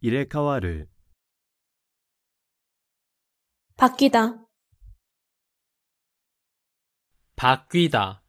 入れ替わる、 바뀌다, 바뀌다,